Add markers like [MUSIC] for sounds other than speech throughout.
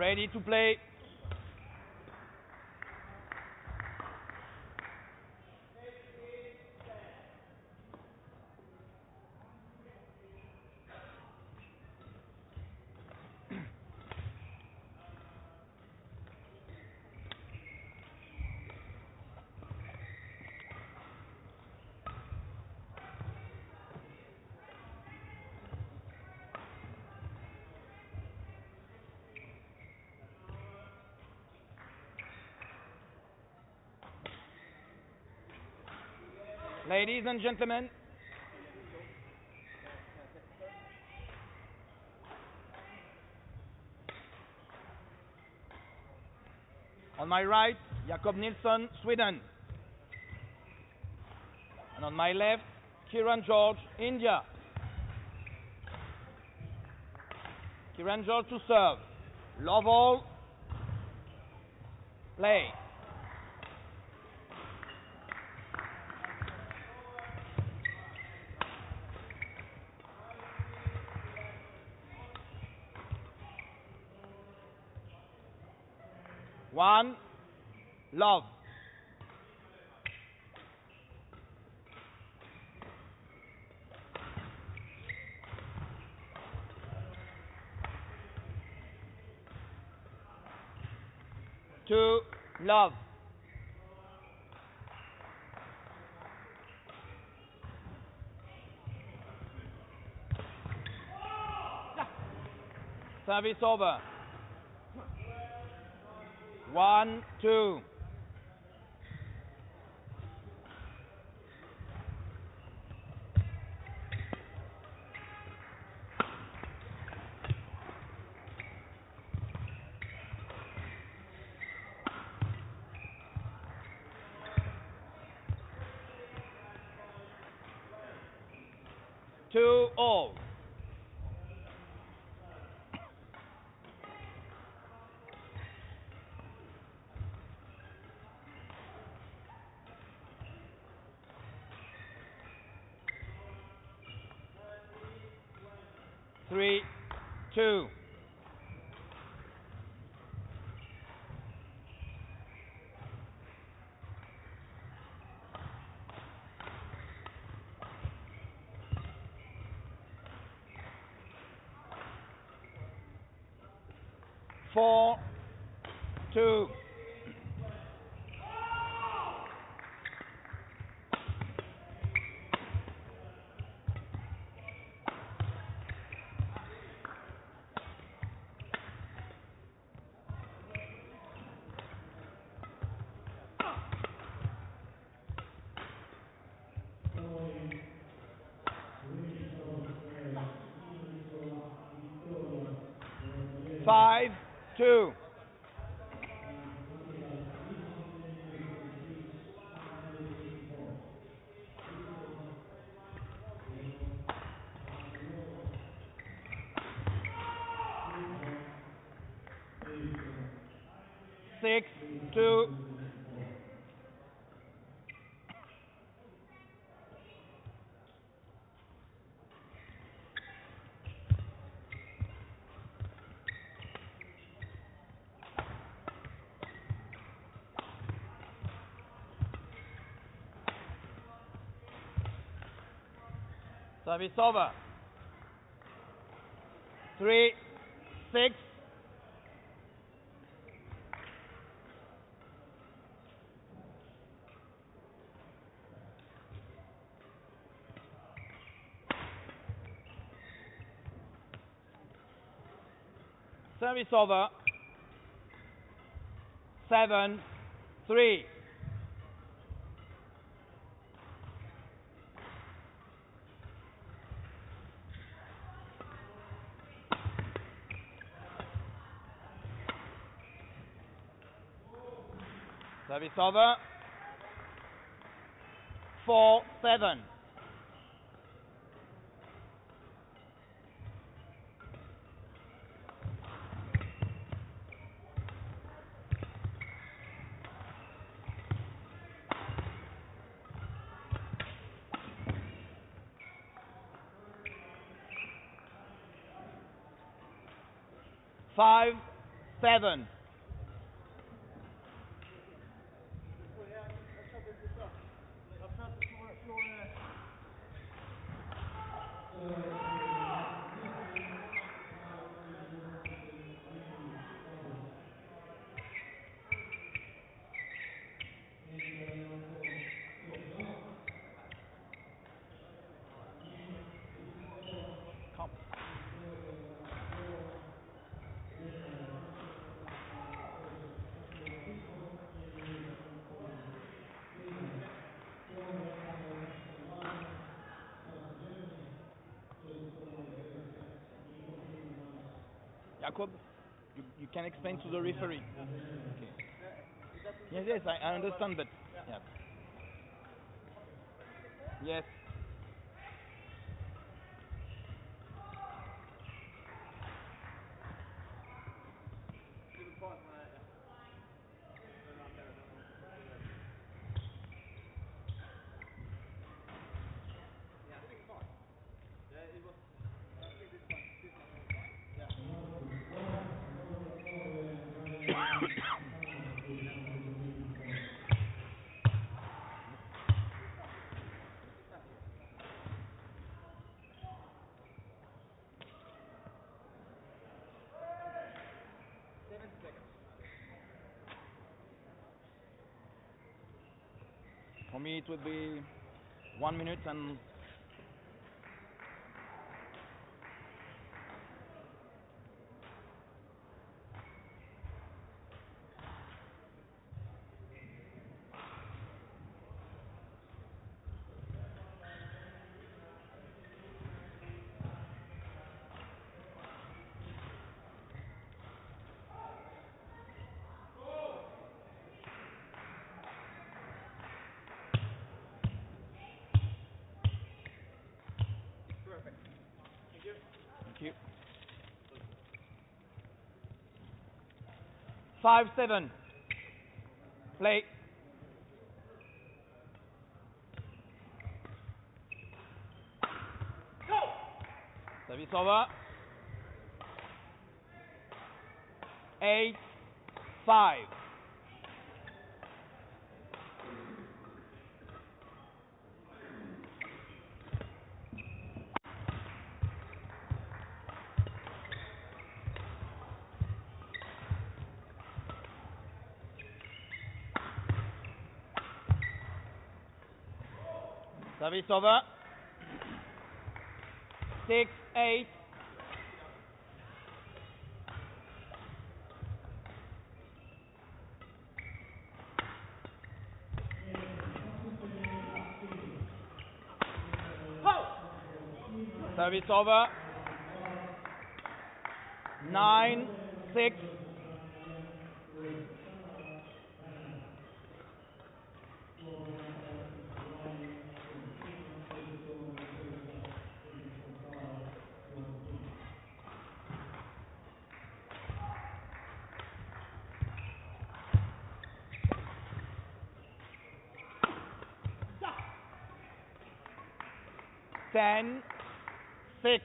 Ready to play. Ladies and gentlemen, on my right, Jacob Nilsson, Sweden. And on my left, Kiran George, India. Kiran George to serve. Love all. Play. One, love. Two, love. Service over. One, two. Two. Four, two. Five, two. Six, two. Service over. Three, six. Service over. Seven, three. Service over. Four, seven. Five, seven. Come. Jacob, you, you can explain to the referee. Okay. Yes, yes, I, I understand, but yeah. Yes. For me, it would be one minute and Thank you. Five seven. Play. Service over. Eight five. Service over. Six, eight. Service over. Nine, six. than 6.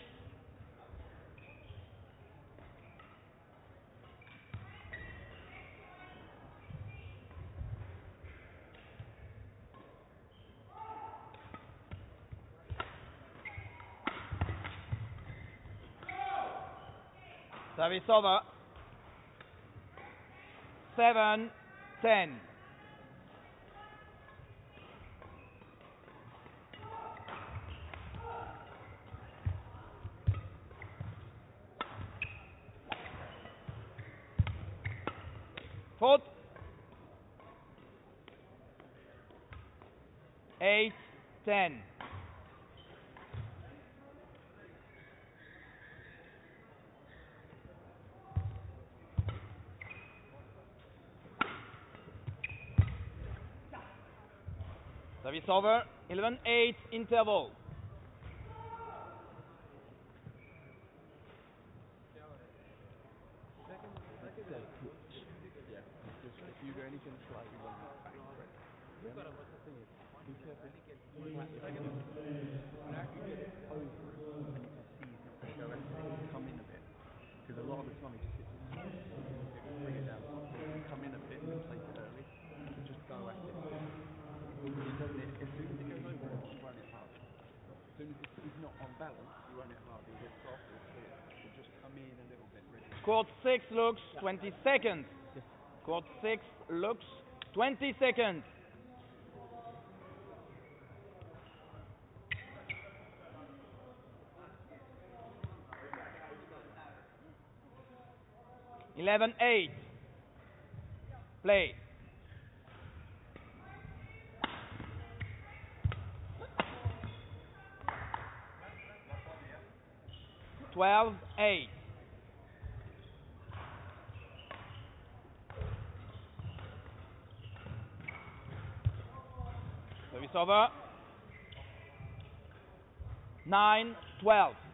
Service over. 7, 10. Service over. Eleven, eight. Interval. Just if you do anything slightly wrong, it's back for it. Yeah? What's the thing is, be careful. Like, if you now you get it over it, and you can see if it's going to come in a bit. Because a lot of the time it just hits it. as soon as it goes over it, you run it hard. As soon as it's, it's not on balance, you run it hard. You'll get softer, it's clear. So just come in a little bit, ready. Court 6 looks 20 seconds. Court 6 looks 20 seconds. Eleven eight. Play. Twelve eight. over. 9, 12.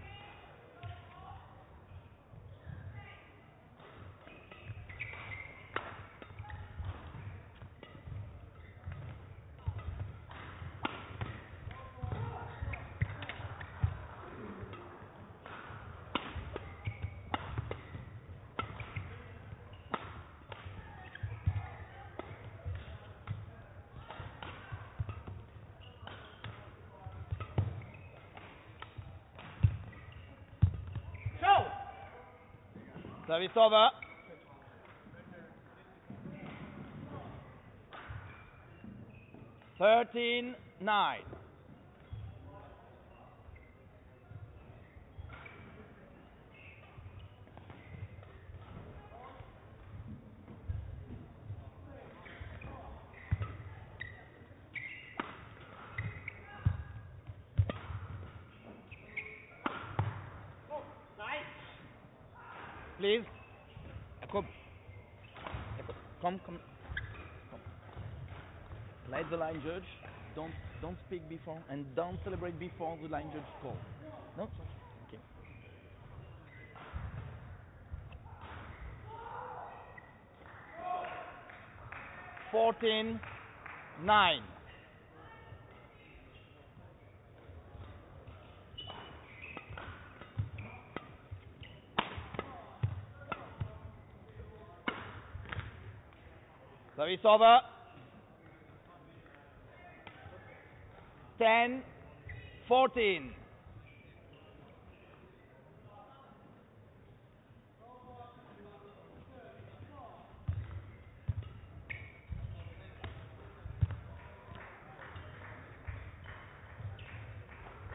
Davisowa. Thirteen nine. Line judge. Don't don't speak before and don't celebrate before the line judge call. No? Okay. Fourteen nine. Service over. 10 14.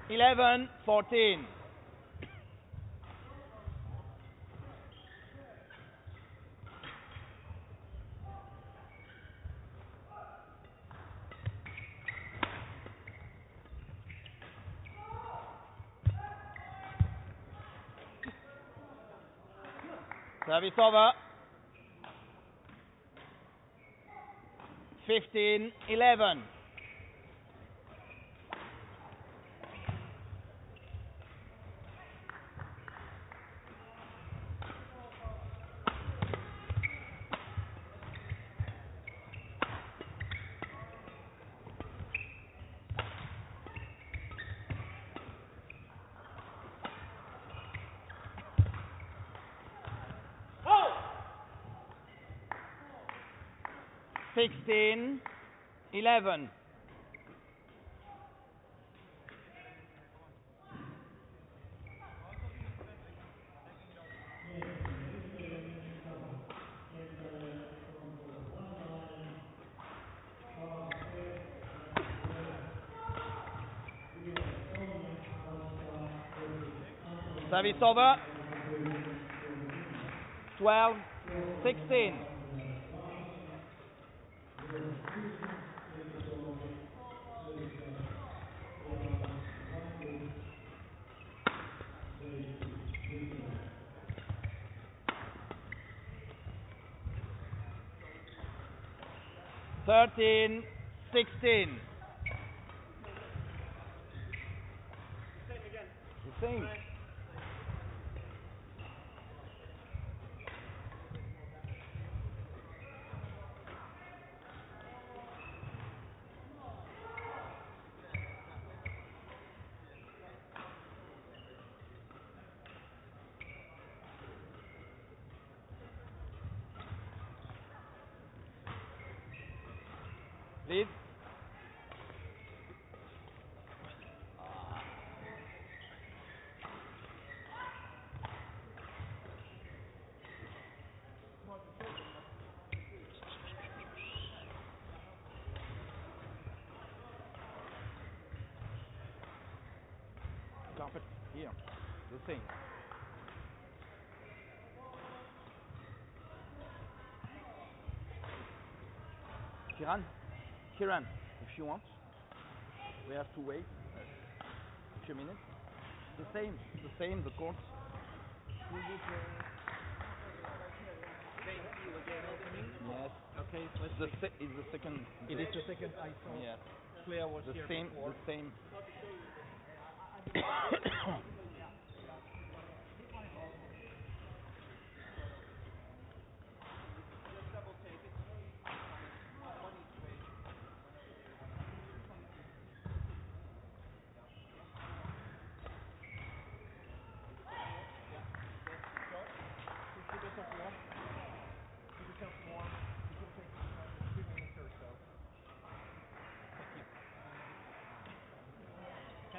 Eleven, fourteen. Over. 15 11. Sixteen, eleven. Service over. Twelve, sixteen. Thirteen, sixteen. The same. Please. carpet here. The same. Kiran, Kiran, if you want, we have to wait a few minutes. The same, the same, the court. Yes. Okay, let's The se- is the second. It is the second I saw. Yes. Claire was The here same, before. the same. [COUGHS] [COUGHS]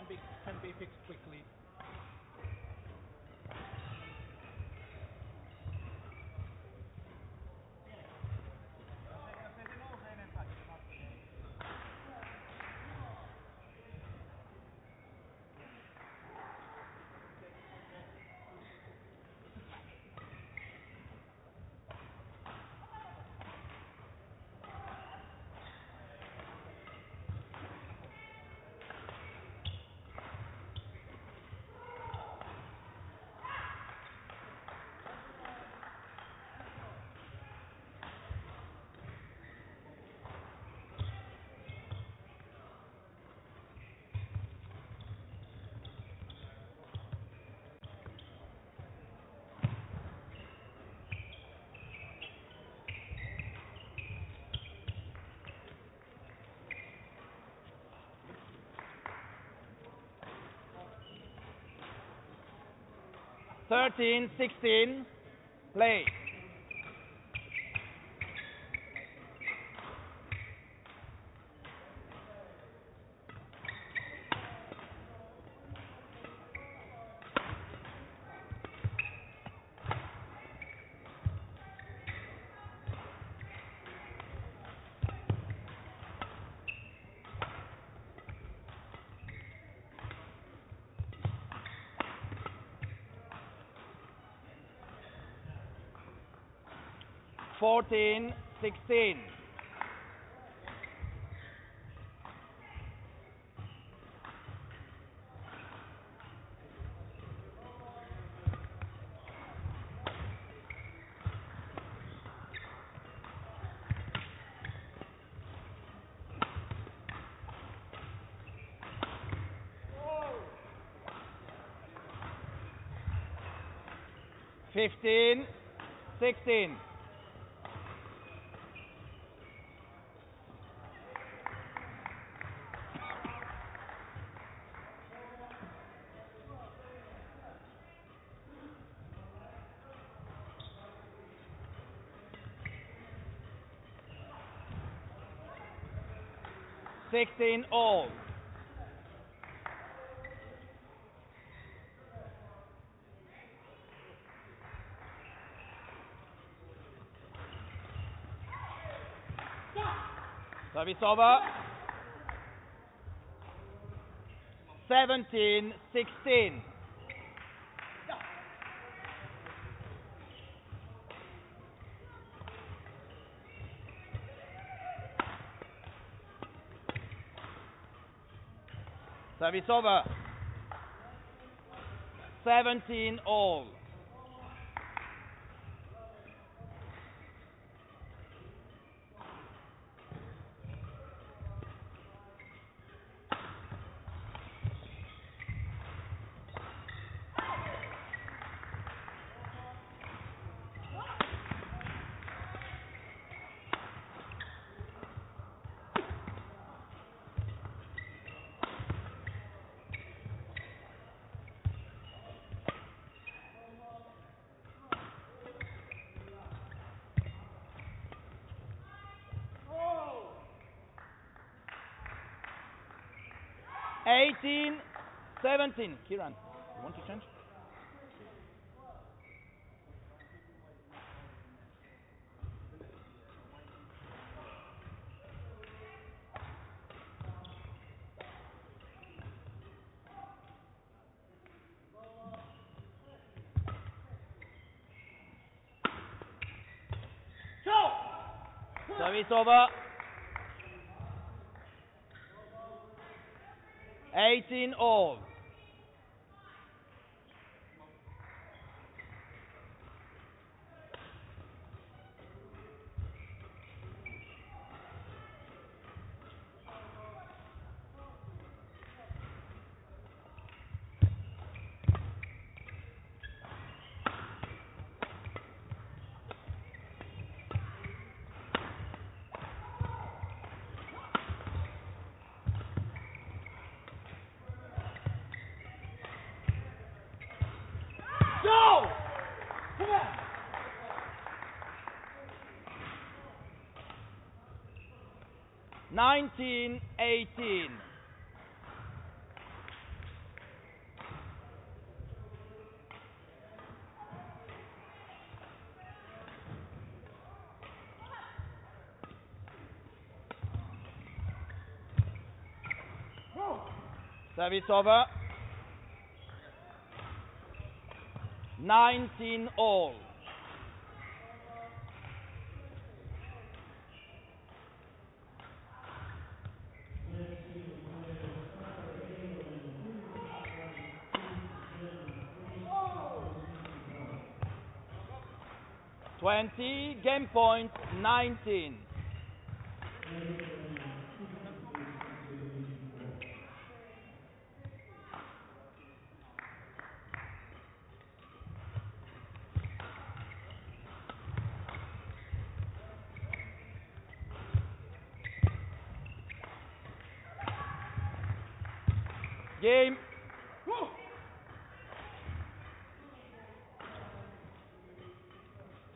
Can be fixed quickly. Thirteen, sixteen, play. Fourteen, sixteen. Fifteen, sixteen. Sixteen all. Service over. 17, 16. Service over. 17 all. 17. Kiran, you want to change? Service over. 18 all. 1918. Service over. 19 all. 20, game point 19.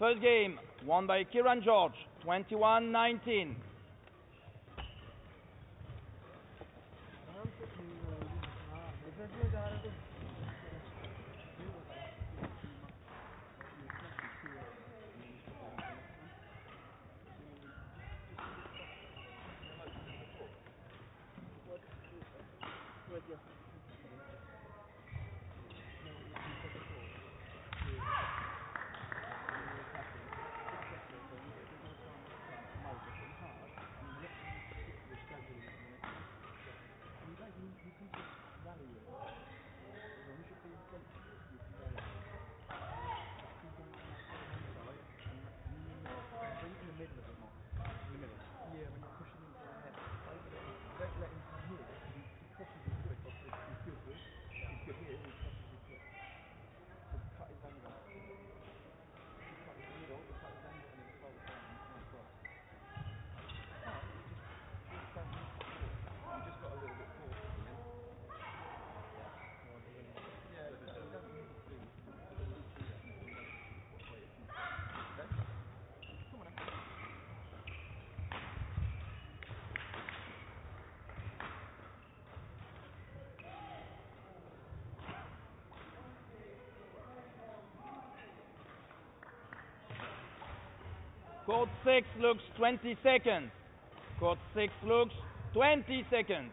First game won by Kiran George, 21-19. Court 6 looks 20 seconds. Court 6 looks 20 seconds.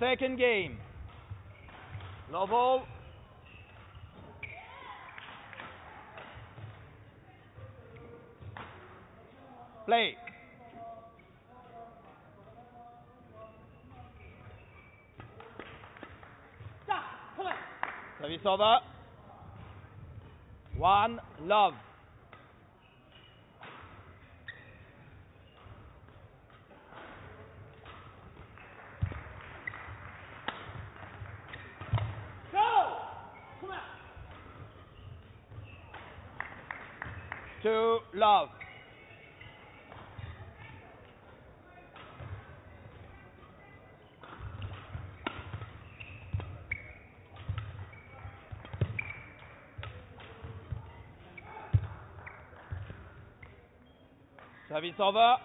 Second game. Love all. Play. Service over. One love. Two love. Service over.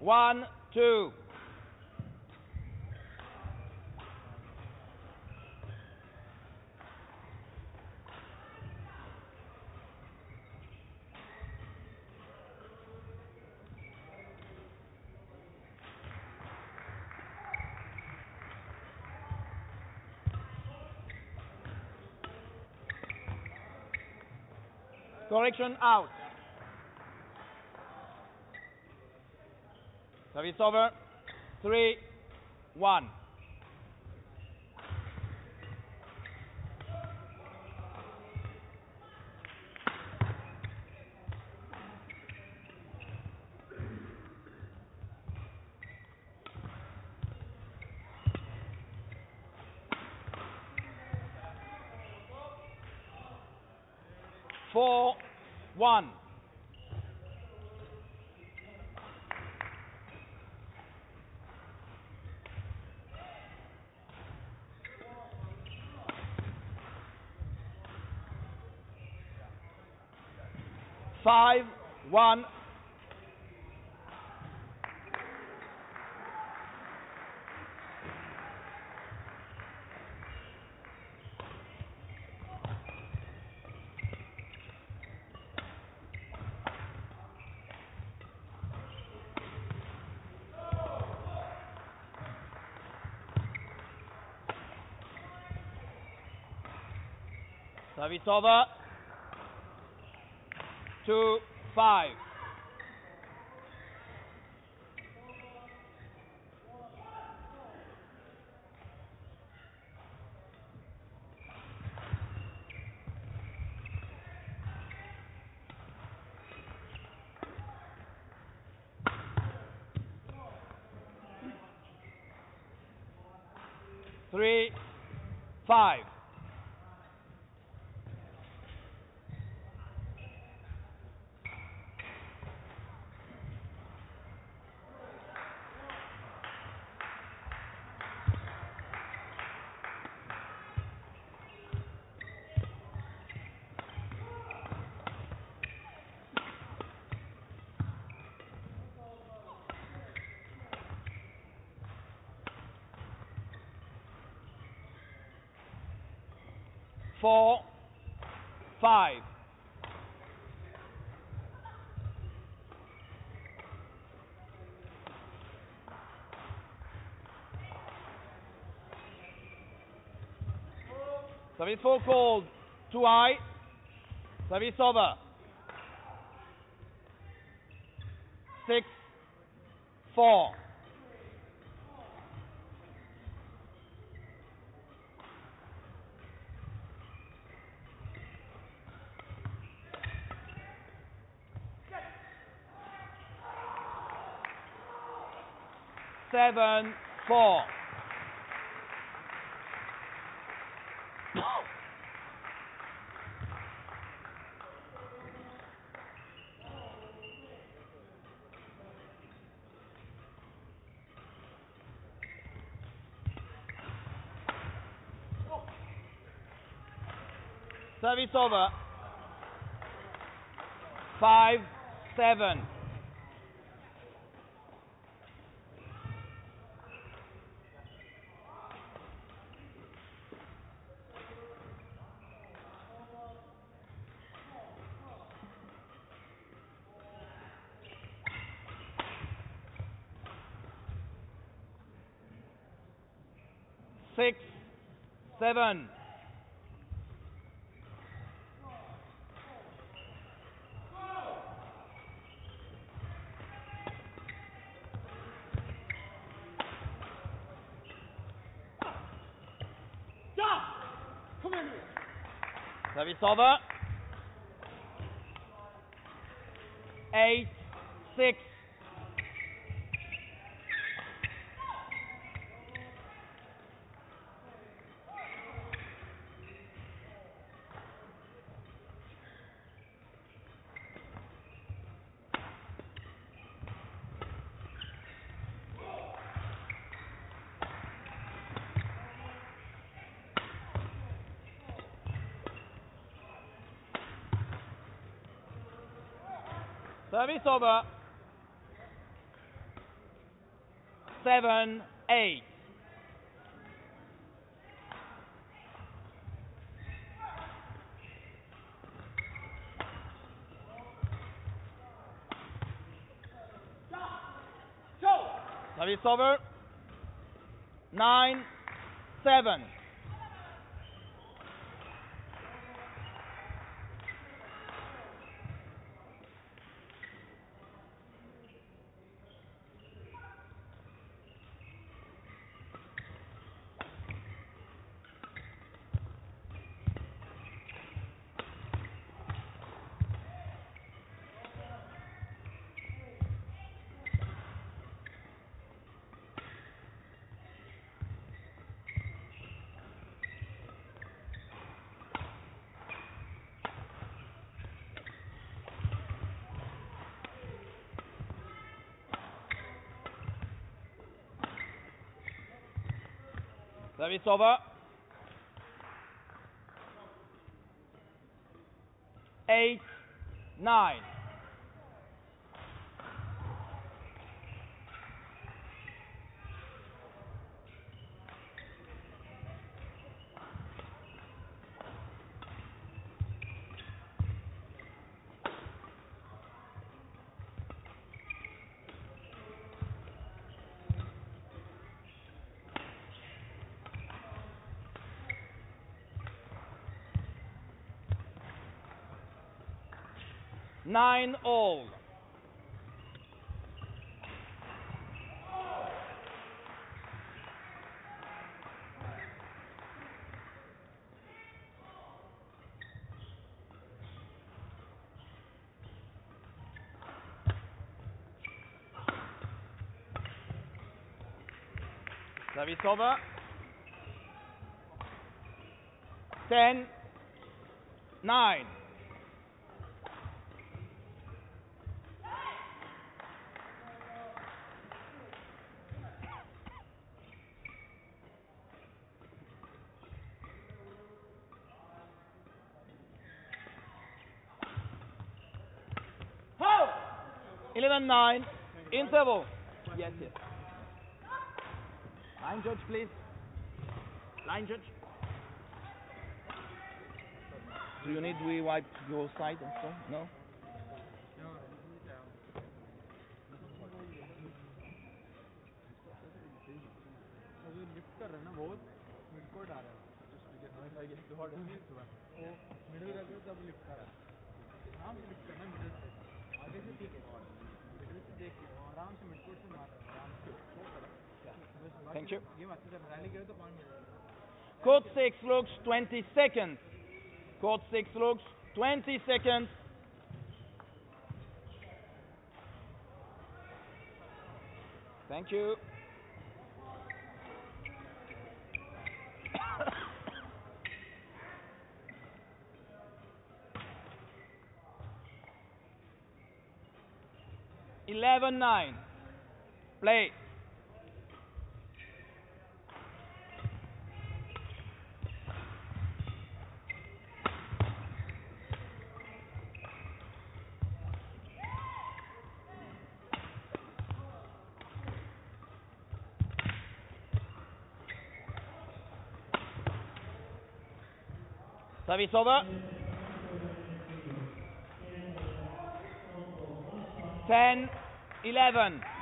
One, two. Correction out. Service over. Three, one. 5 1. Service over. Two, five. Three, five. Four, five. Service four called. Too high. Service over. Six, four. Seven, four. Service over. Five, seven. Six, seven. Service over. Eight, six. Service over. Seven, eight. Service. Nine, seven. Service over. Eight, nine. Nine all. Over. Ten, nine. 11 9. Interval. Yes, yes. Line judge, please. Line judge. Do you need we wipe your side and so? No? Court 6 looks 20 seconds. Court 6 looks 20 seconds. Thank you. [COUGHS] Eleven nine. Play. Service over. Ten, eleven.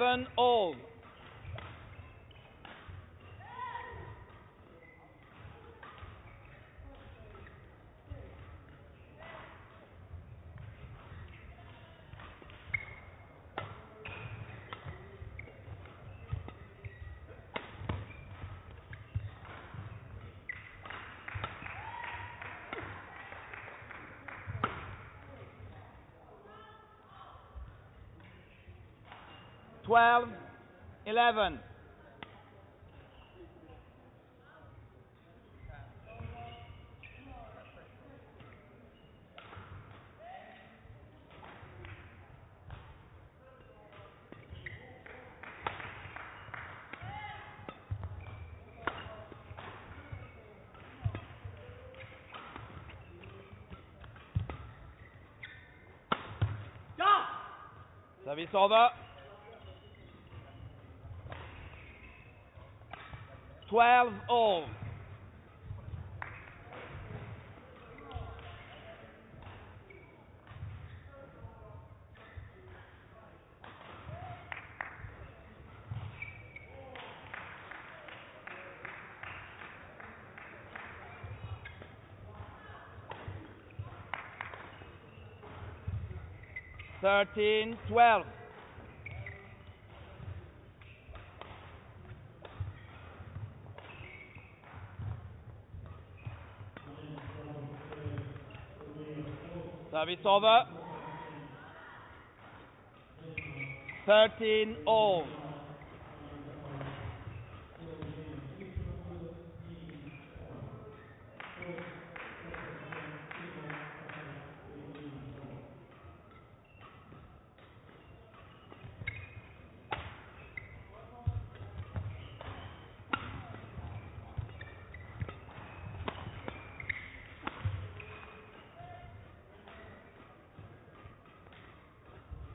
or 12, 11. Service over. Twelve all. Thirteen, twelve. Service over. 13 all.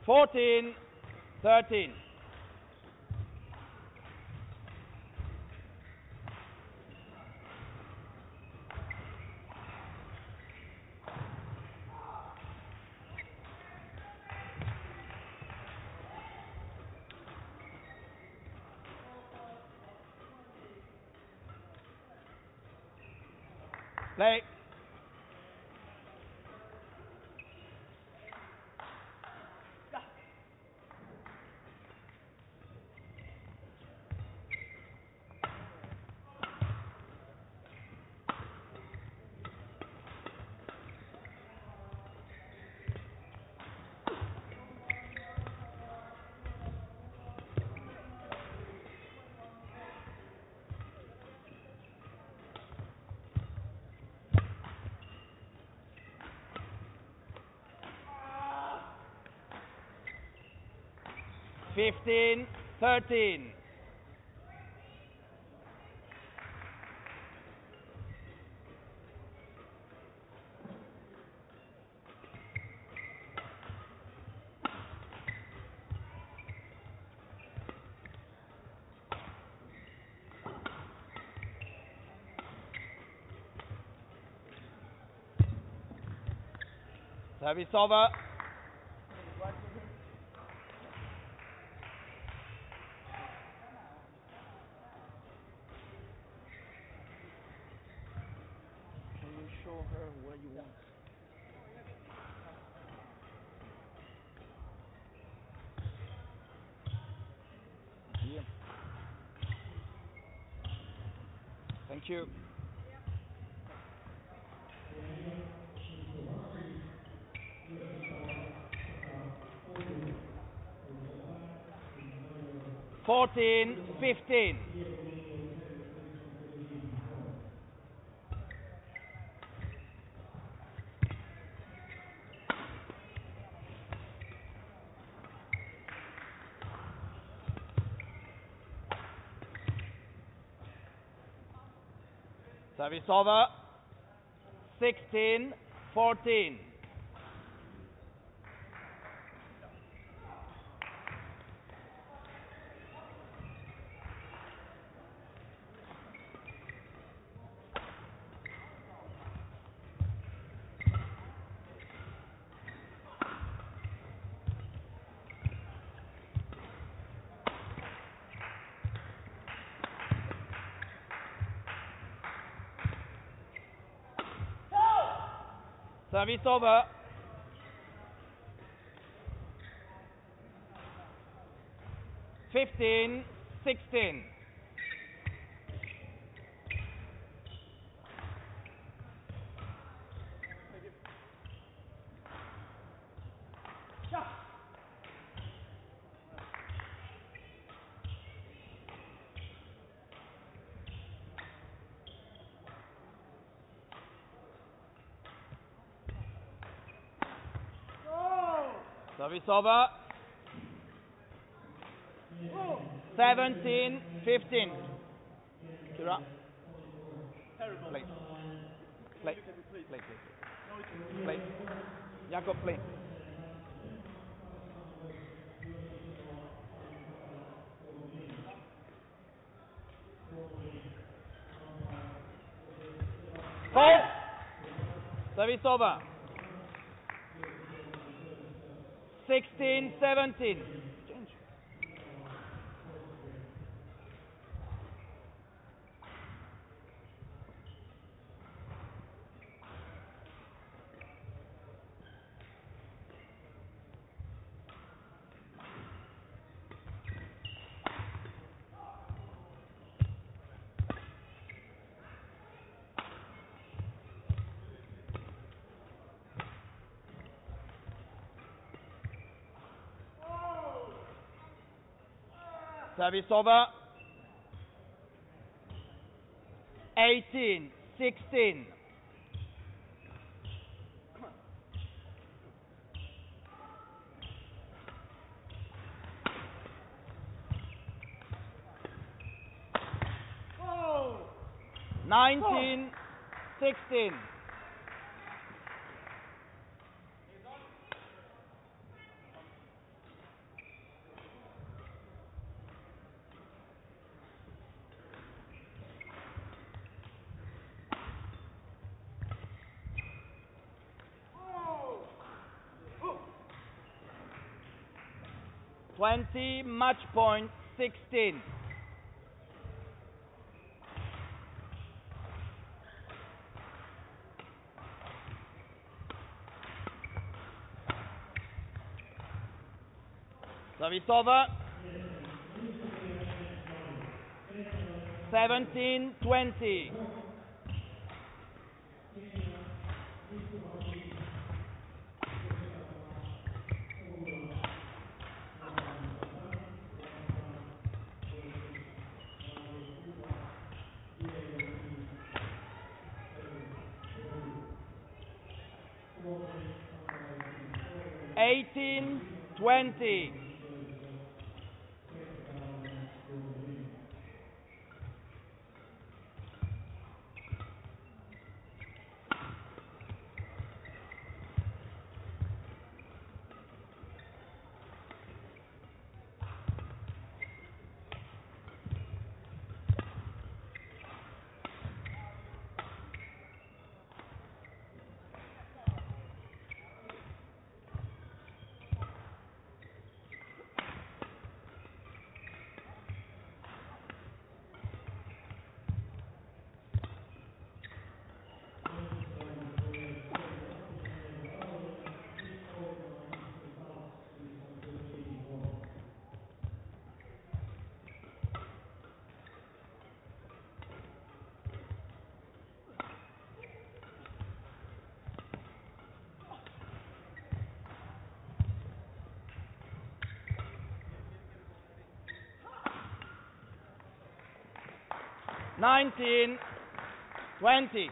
14, 13. 13. Service over. Thank you. Fourteen, fifteen. Service over. 16, 14. Service over. Service over. 17, 15. Kira. Play. Play. Play, play, play. Play. Jacob, play. Hold. Service over. 16, 17. Service over. 18, 16. Nineteen, sixteen. Twenty, match point, sixteen. Service over. 17, 20. 19, 20.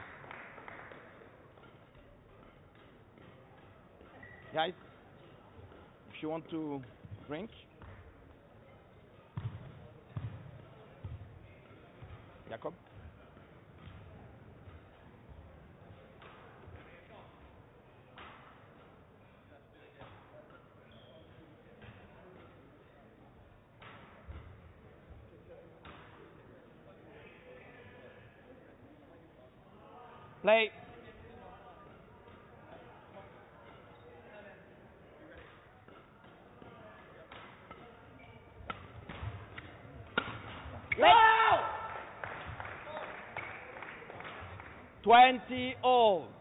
Guys, if you want to drink. 20 all.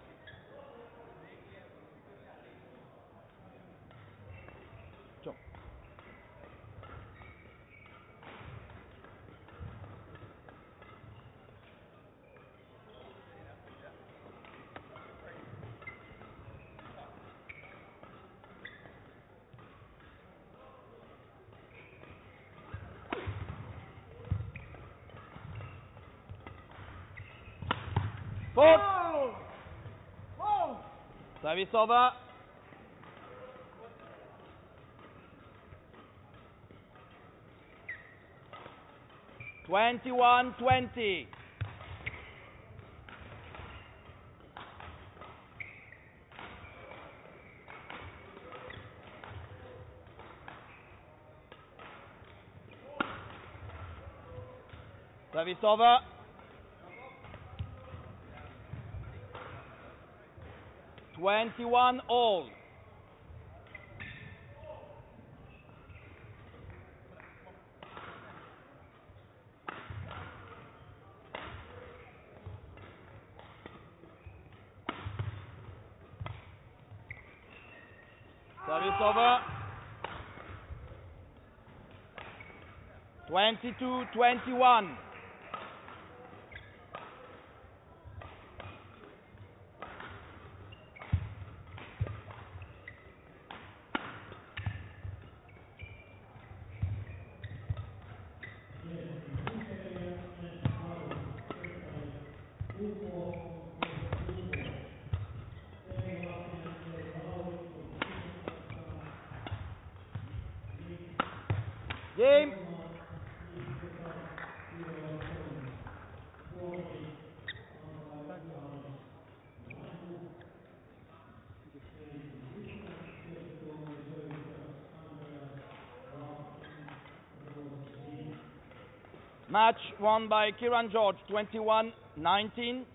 Bok. Savisowa. Twenty-one, twenty. Savisowa. 21 all. Service over. 22-21. Game. Won by Kiran George, 21 19,